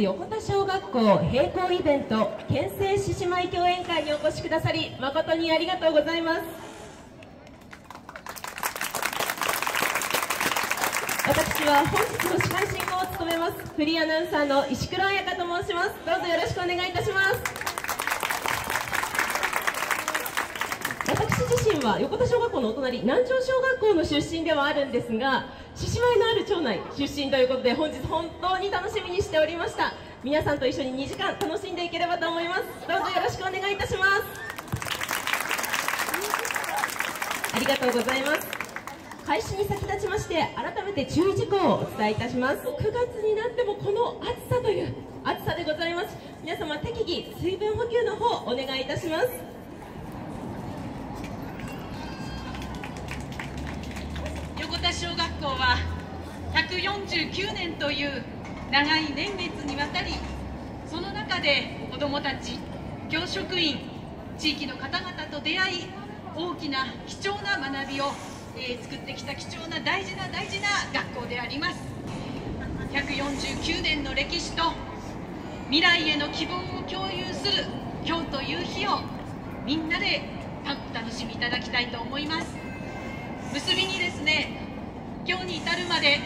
横田小学校並行イベント県政獅子舞共演会にお越しくださり誠にありがとうございます。私は本日の司会進行を務めますフリーアナウンサーの石黒彩香と申します。どうぞよろしくお願いいたします私自身は横田小学校のお隣南城小学校の出身ではあるんですが獅子舞のある町内出身ということで本日本当に楽しみにしておりました。皆さんと一緒に2時間楽しんでいければと思います。どうぞよろしくお願いいたします。ありがとうございます。開始に先立ちまして改めて注意事項をお伝えいたします。9月になってもこの暑さという暑さでございます。皆様適宜水分補給の方お願いいたします。校は149年という長い年月にわたりその中で子どもたち教職員地域の方々と出会い大きな貴重な学びを、えー、作ってきた貴重な大事な大事な学校であります。149年の歴史と未来への希望を共有する今日という日をみんなでお楽しみいただきたいと思います。結びにですね今日に至るまで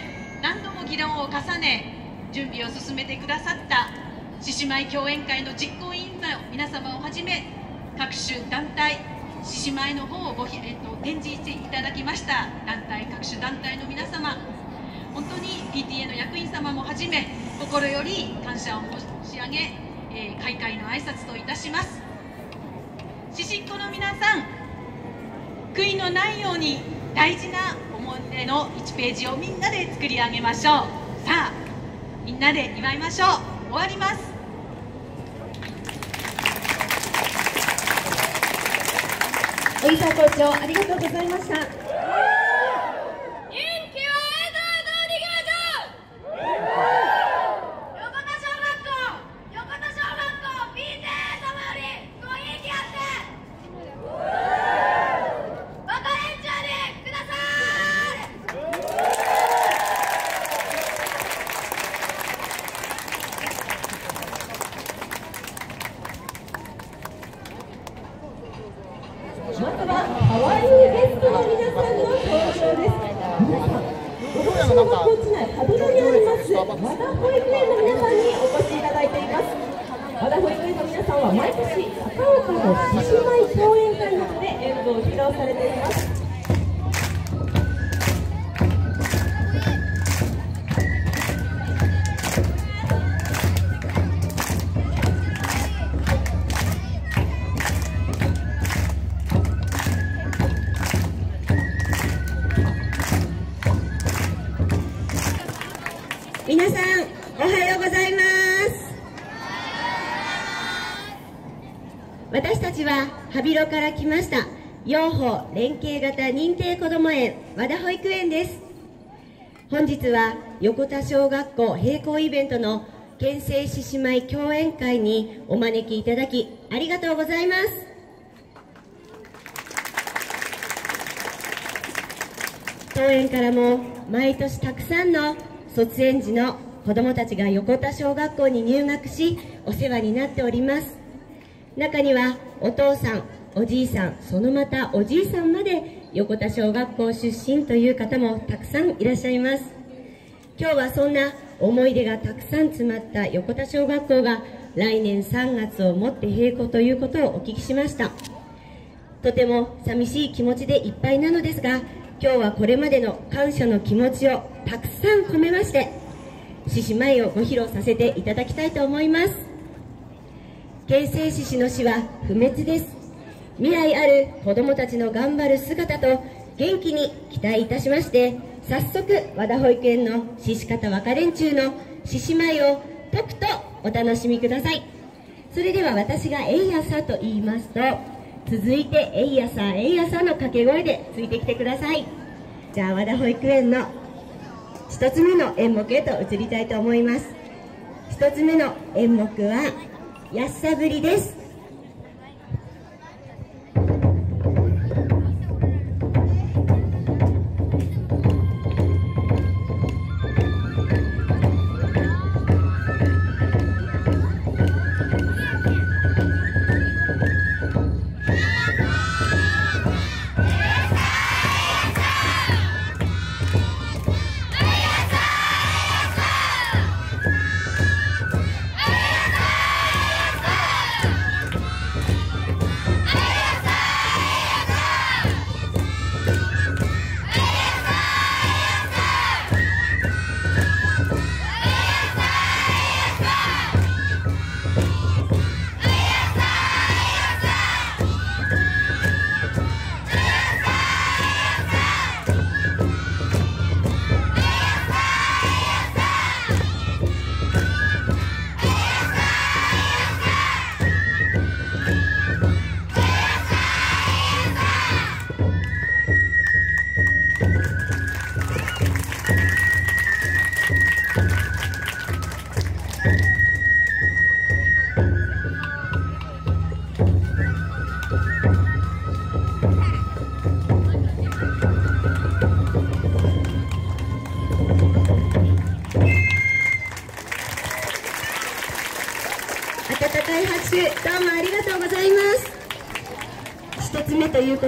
何度も議論を重ね準備を進めてくださった獅子舞共演会の実行委員の皆様をはじめ各種団体獅子舞の方をご、えっと、展示していただきました団体各種団体の皆様。本当に PTA の役員様もはじめ心より感謝を申し上げ、えー、開会の挨拶といたします。獅子っ子の皆さん悔いのないように大事な思い出の1ページをみんなで作り上げましょう。さあみんなで祝いましょう。終わります。小木さん校長ありがとうございました。まずは可愛いゲストの皆さんの登場です。皆さんご本小学内羽田にあります和田保育園の皆さんにお越しいただいています。和田保育園の皆さんは毎年高岡の獅子舞講演会などで演舞を披露されています。羽広から来ました。養護連携型認定こども園和田保育園です。本日は横田小学校並行イベントの県政獅子舞共演会にお招きいただきありがとうございます。当園からも毎年たくさんの卒園児の子どもたちが横田小学校に入学しお世話になっております。中にはお父さんおじいさんそのまたおじいさんまで横田小学校出身という方もたくさんいらっしゃいます。今日はそんな思い出がたくさん詰まった横田小学校が来年3月をもって閉校ということをお聞きしました。とても寂しい気持ちでいっぱいなのですが今日はこれまでの感謝の気持ちをたくさん込めまして獅子舞をご披露させていただきたいと思います。京成獅子の死は不滅です。未来ある子どもたちの頑張る姿と元気に期待いたしまして早速和田保育園の獅子方若連中の獅子舞をとくとお楽しみください。それでは私が「えいやさ」と言いますと続いて「えいやさえいやさ」の掛け声でついてきてください。じゃあ和田保育園の1つ目の演目へと移りたいと思います。1つ目の演目は安さぶりです。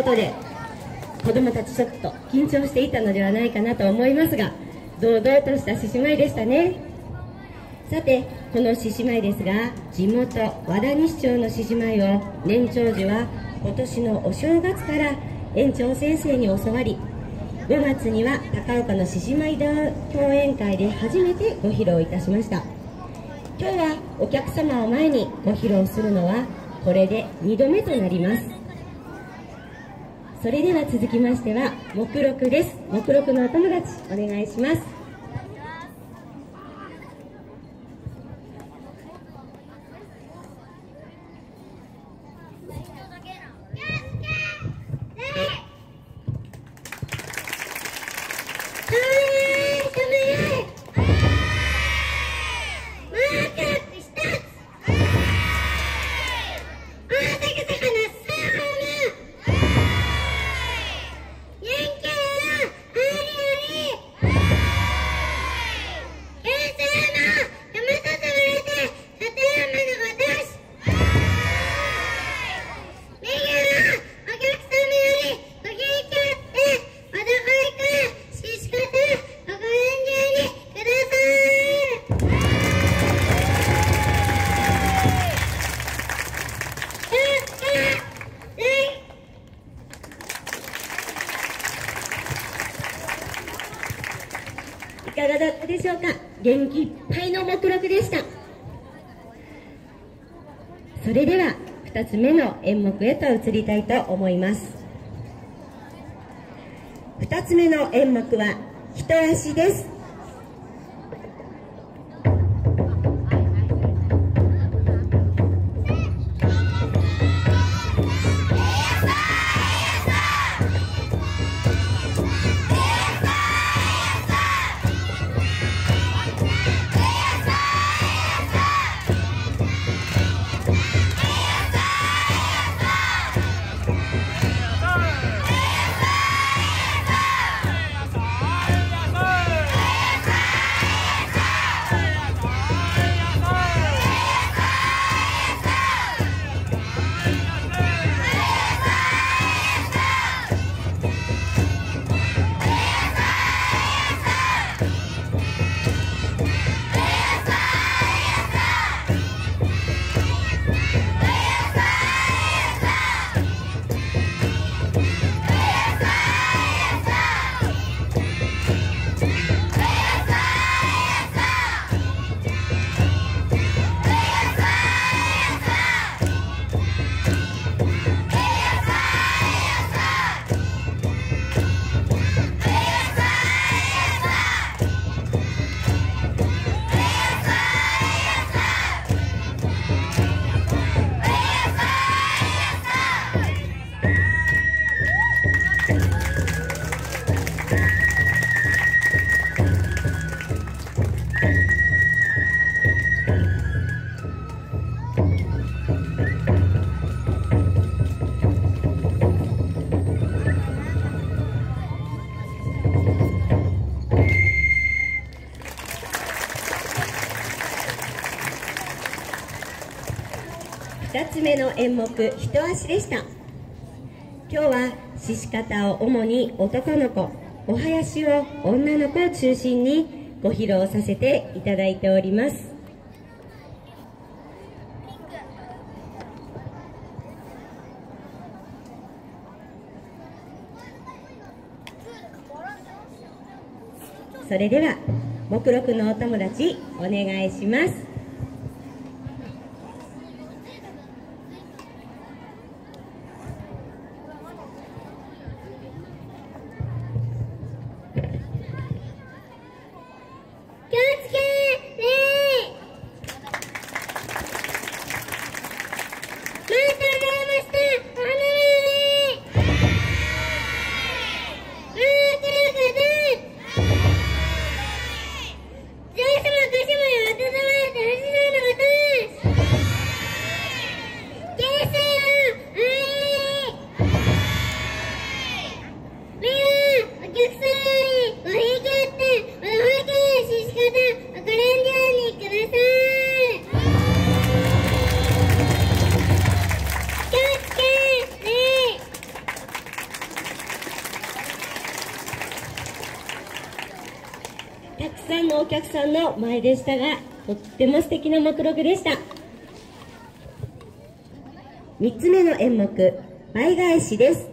ことで子供たちちょっと緊張していたのではないかなと思いますが堂々とした獅子舞でしたね。さてこの獅子舞ですが地元和田西町の獅子舞を年長時は今年のお正月から園長先生に教わり5月には高岡の獅子舞講演会で初めてご披露いたしました。今日はお客様を前にご披露するのはこれで2度目となります。それでは続きましては目録です。目録のお友達お願いします。でしょうか？元気いっぱいの目録でした。それでは2つ目の演目へと移りたいと思います。2つ目の演目は「一足」です。つ目の演目「一足」でした。今日は獅子方を主に男の子お囃子を女の子を中心にご披露させていただいております。それでは目録のお友達お願いします。したがとっても素敵な目録でした。3つ目の演目倍返しです。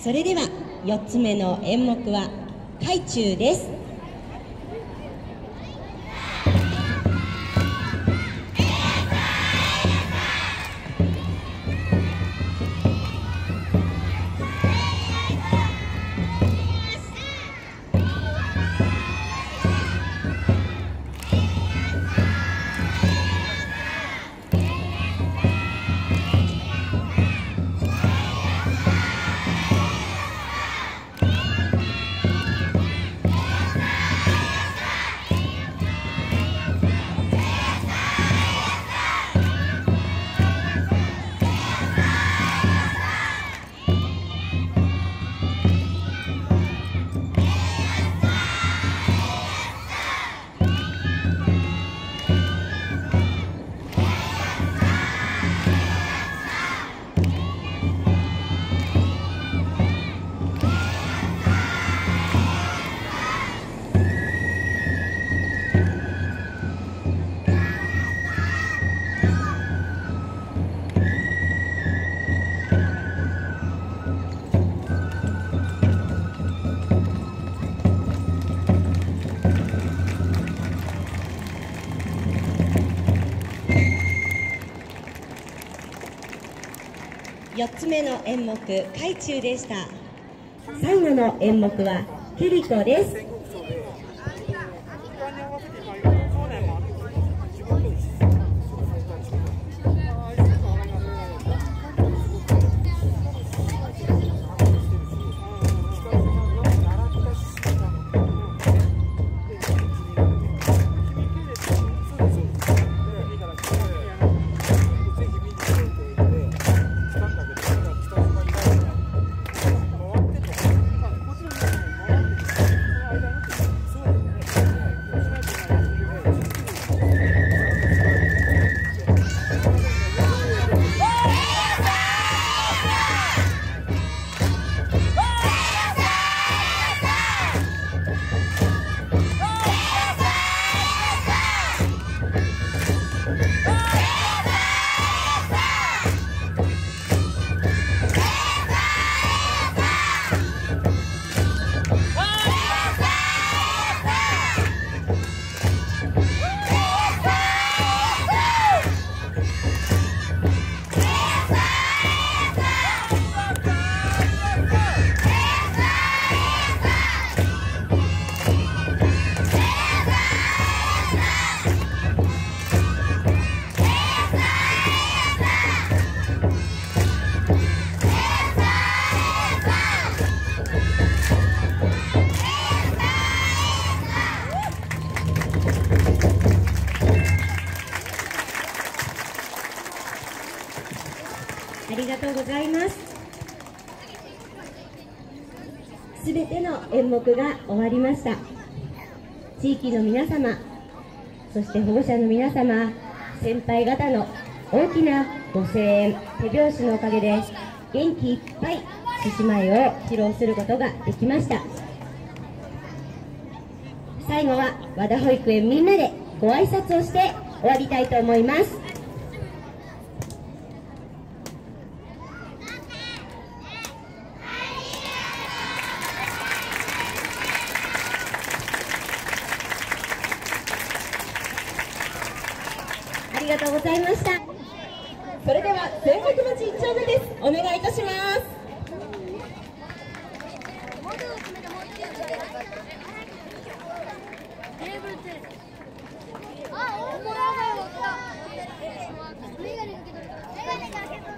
それでは4つ目の演目は海中です。8つ目の演目海中でした。最後の演目はキリコです。演目が終わりました。地域の皆様そして保護者の皆様先輩方の大きなご声援手拍子のおかげで元気いっぱい獅子舞を披露することができました。最後は和田保育園みんなでご挨拶をして終わりたいと思います。あ、おもらがよ。メガネかけとる。メガネかけとる。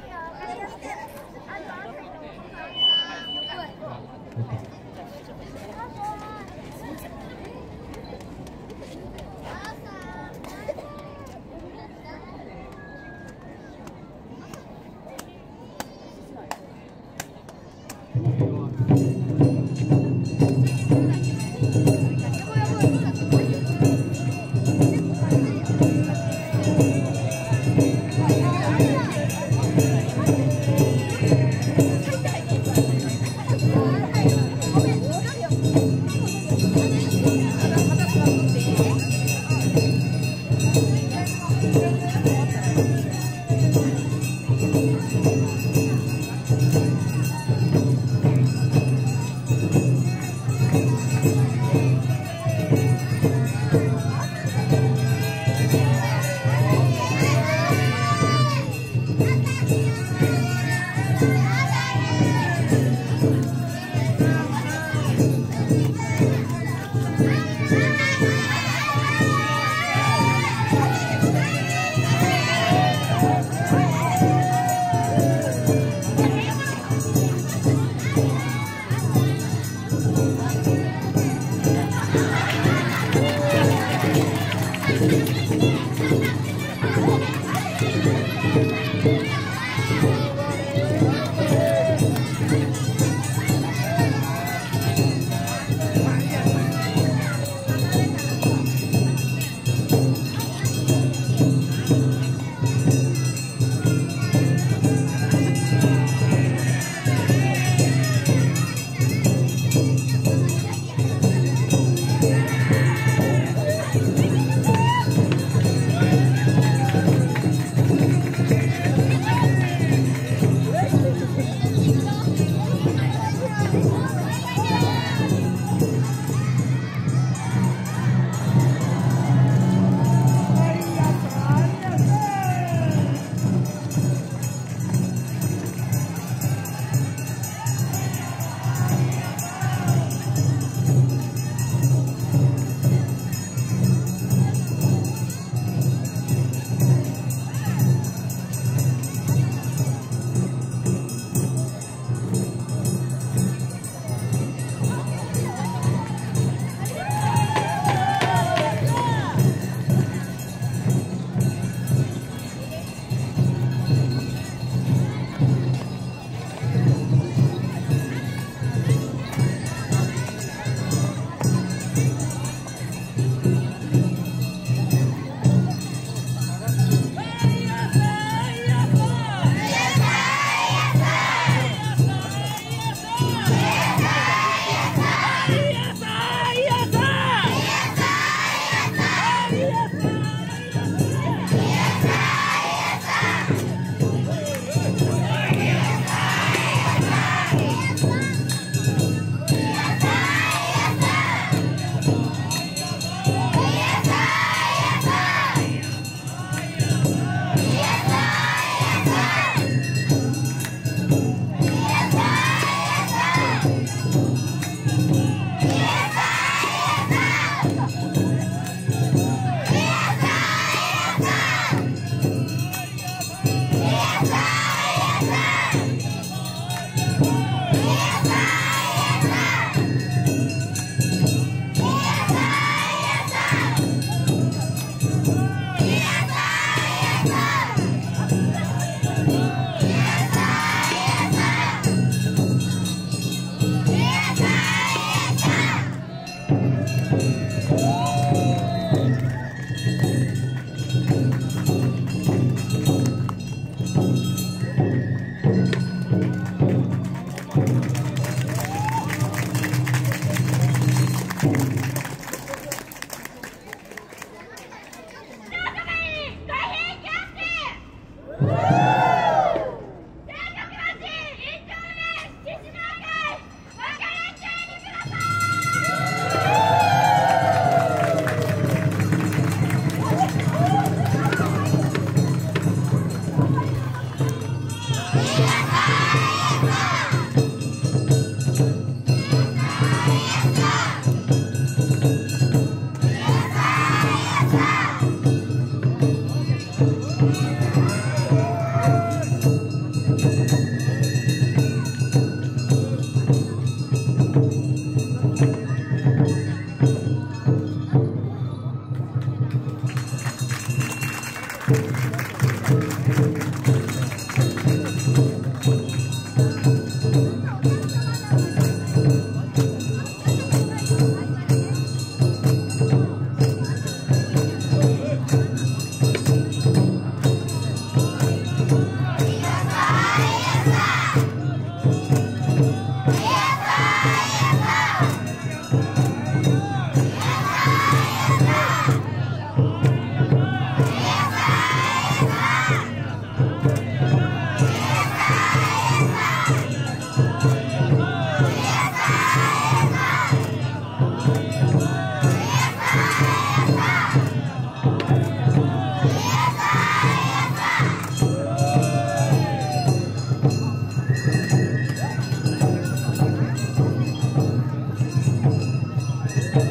ハ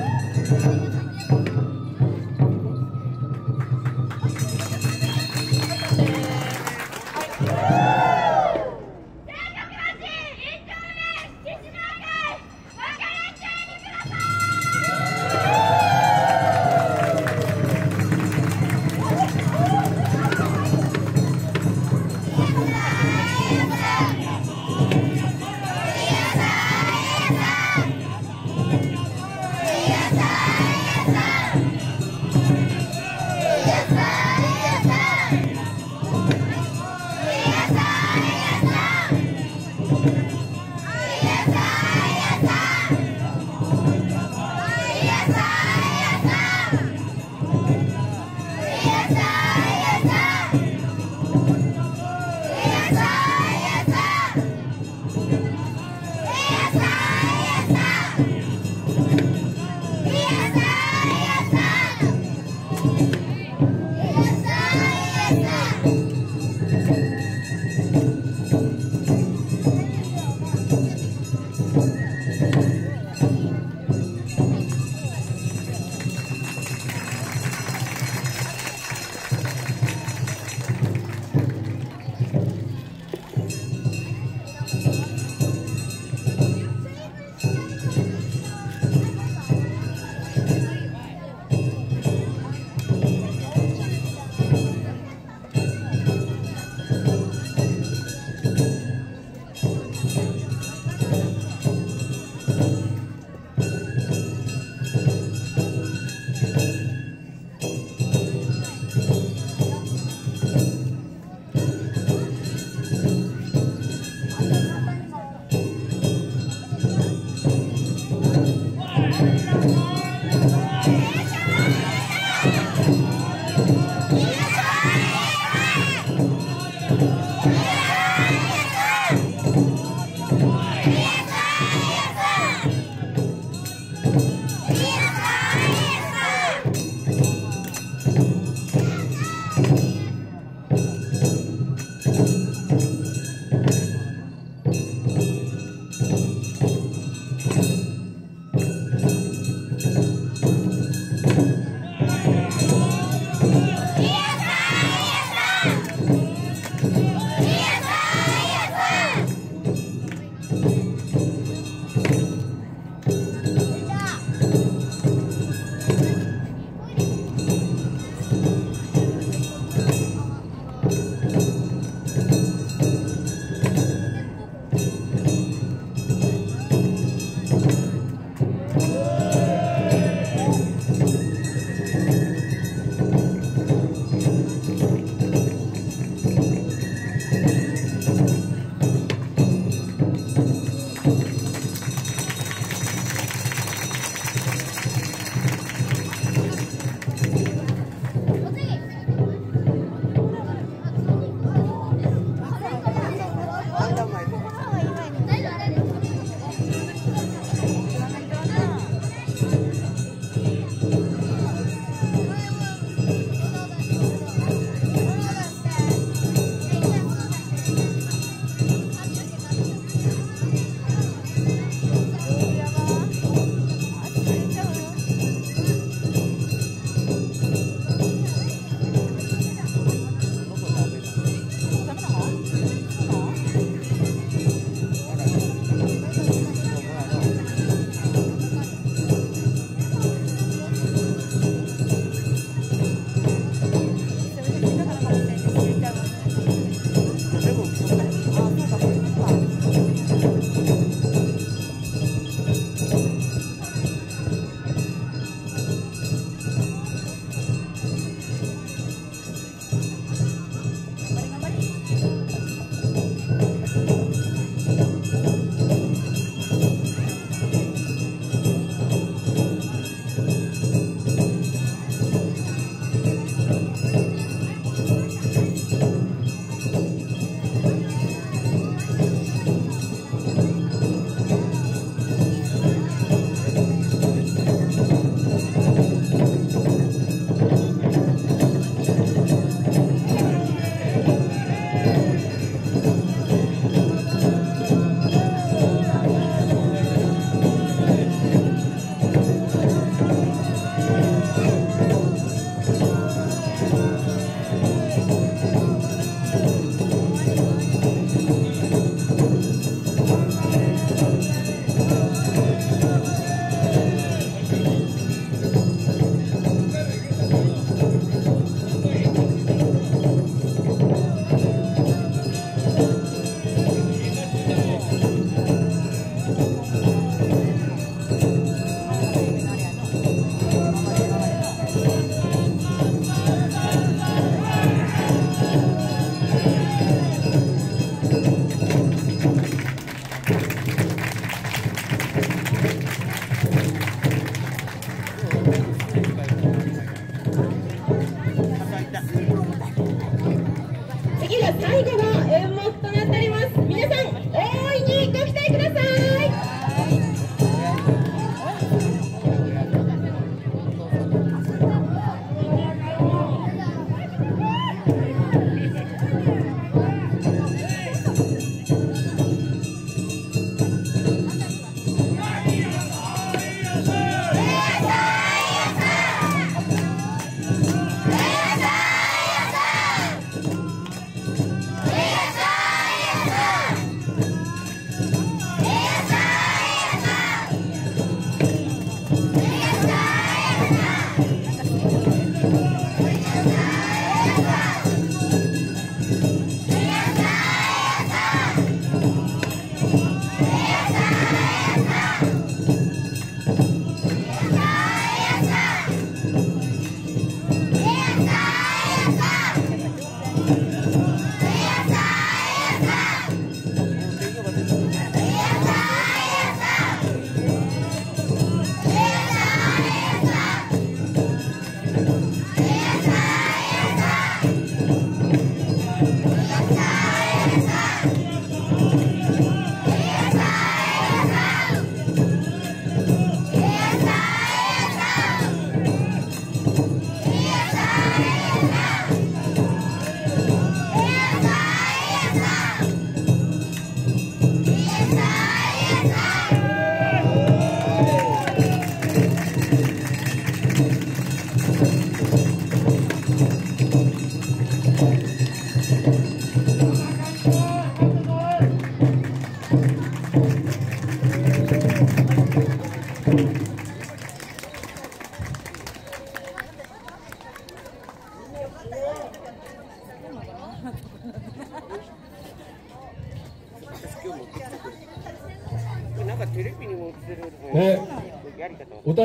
ハハハ。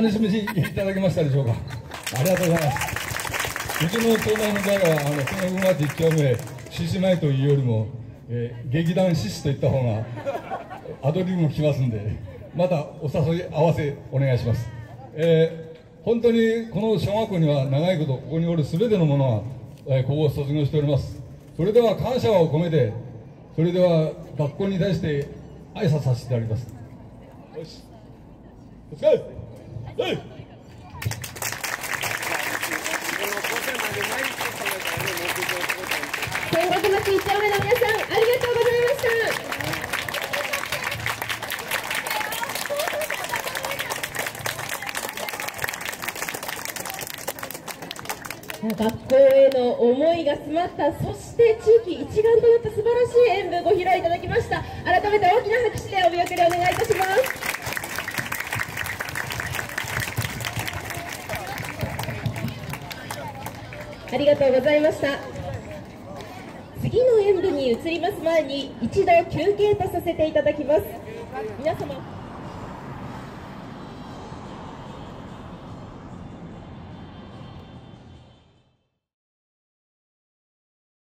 お楽しみにいただけましたでしょうか。ありがとうございます。うちの東大の会はあのその町一丁目獅子舞というよりも、えー、劇団獅子といった方がアドリブも来ますんでまたお誘い合わせお願いします、えー、本当にこの小学校には長いことここにおる全てのものは、えー、ここを卒業しております。それでは感謝を込めてそれでは学校に対して挨拶させていただきます。よし。天国の一丁目の皆さんありがとうございました学校への思いが詰まったそして地域一丸となった素晴らしい演舞ご披露いただきました。改めて大きな拍手でお見送りお願いいたしますありがとうございました。次の演舞に移ります前に一度休憩とさせていただきます。皆様